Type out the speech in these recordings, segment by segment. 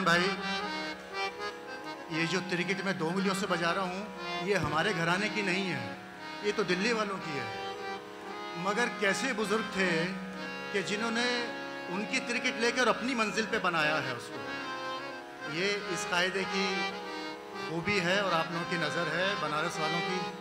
राजन भाई, ये जो क्रिकेट में दो उंगलियों से बजा रहा हूँ, ये हमारे घराने की नहीं है, ये तो दिल्ली वालों की है। मगर कैसे बुज़ुर्ग थे कि जिन्होंने उनकी क्रिकेट लेकर अपनी मंजिल पे बनाया है उसको? ये इस कायदे की खूबी है और आप लोगों की नज़र है, बनारस वालों की।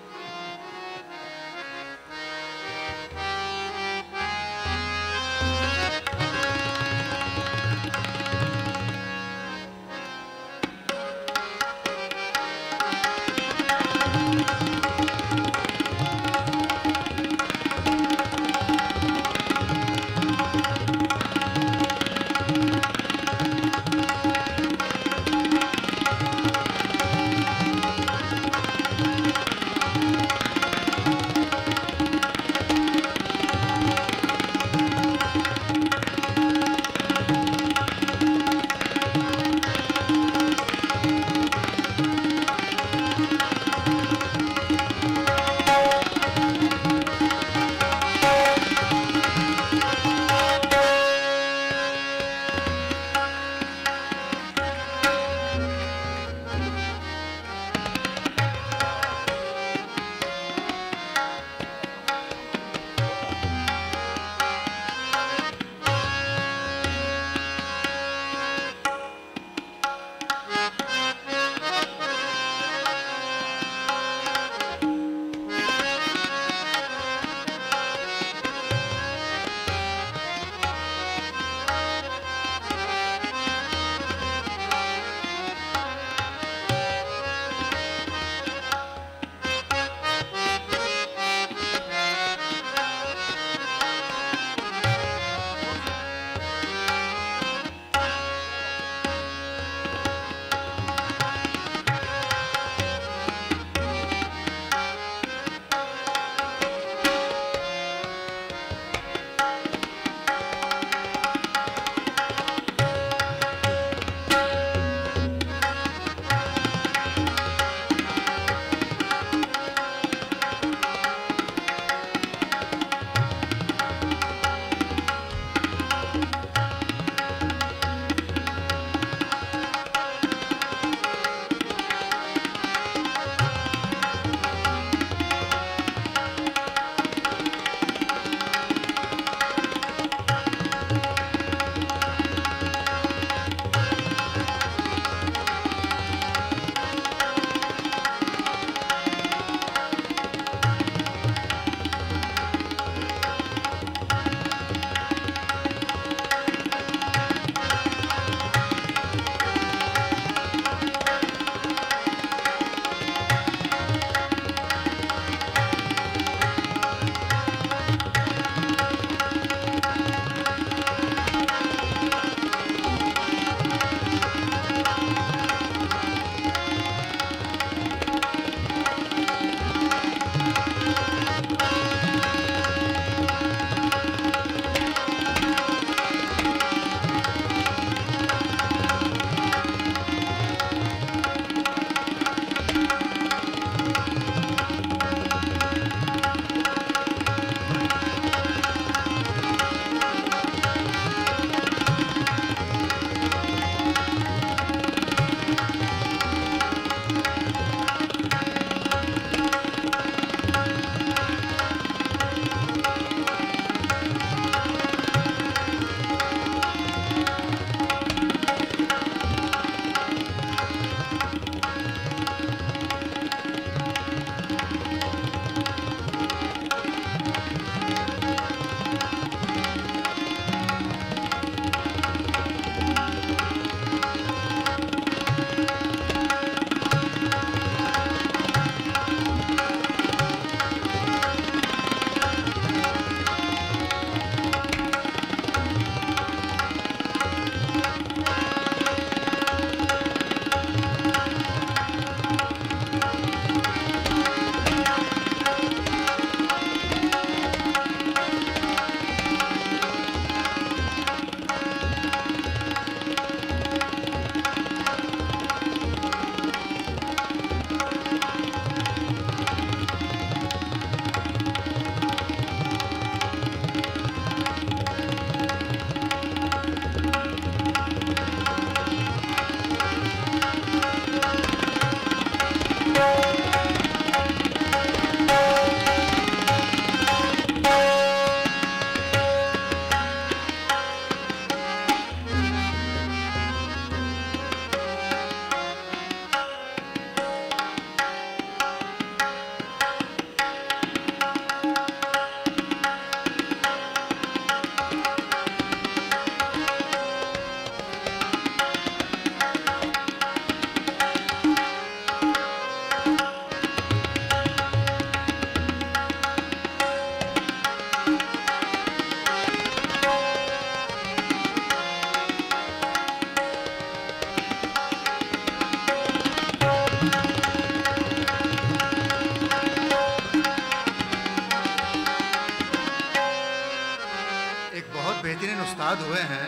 उस्ताद हुए हैं,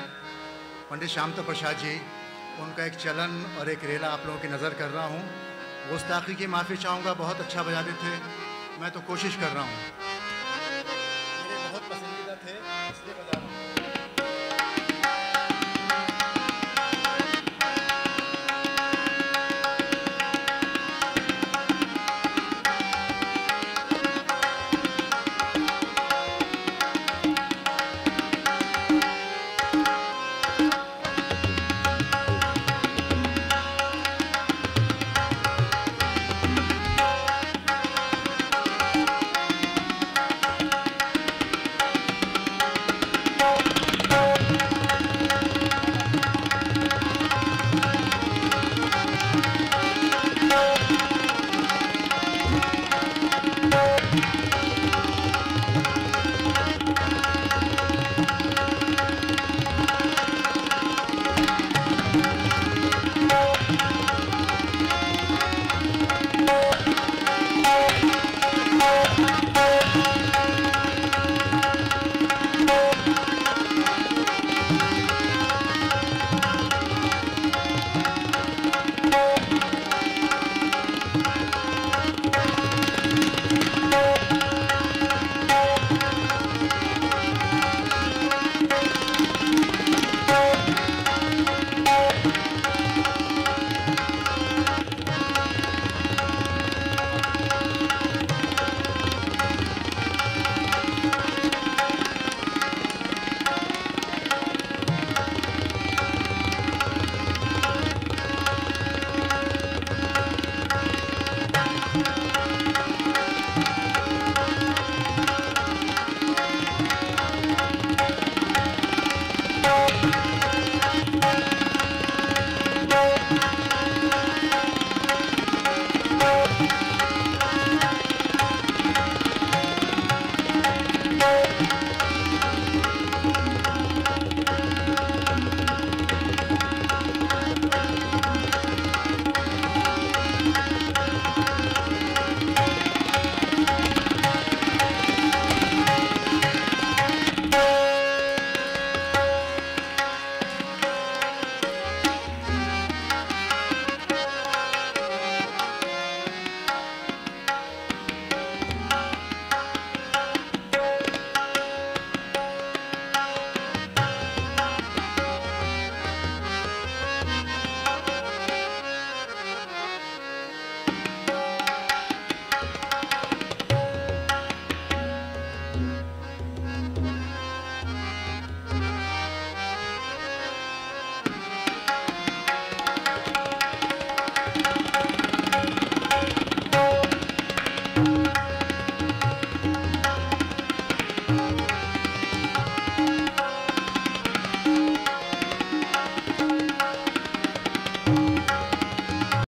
पंडित श्याम तो प्रसाद जी, उनका एक चलन और एक रेला आप लोगों की नज़र कर रहा हूँ। गुस्ताखी की माफ़ी चाहूँगा, बहुत अच्छा बजाते थे मैं तो कोशिश कर रहा हूँ।